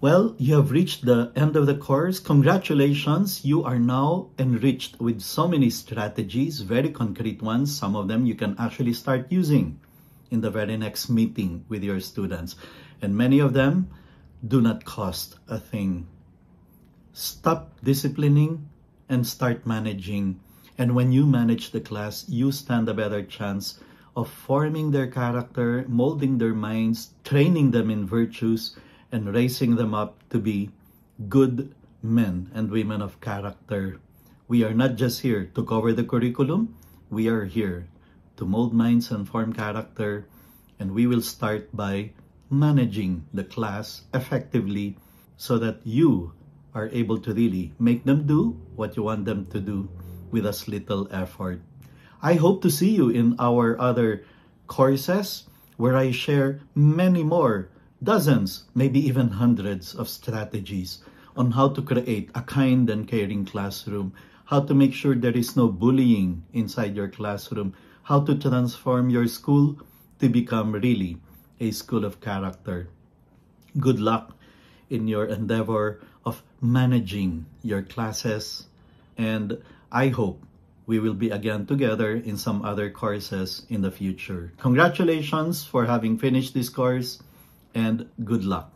Well, you have reached the end of the course. Congratulations. You are now enriched with so many strategies, very concrete ones. Some of them you can actually start using in the very next meeting with your students. And many of them do not cost a thing. Stop disciplining and start managing. And when you manage the class, you stand a better chance of forming their character, molding their minds, training them in virtues, and raising them up to be good men and women of character. We are not just here to cover the curriculum, we are here to mold minds and form character, and we will start by managing the class effectively so that you are able to really make them do what you want them to do with as little effort. I hope to see you in our other courses where I share many more dozens, maybe even hundreds of strategies on how to create a kind and caring classroom, how to make sure there is no bullying inside your classroom, how to transform your school to become really a school of character. Good luck in your endeavor of managing your classes, and I hope we will be again together in some other courses in the future. Congratulations for having finished this course and good luck.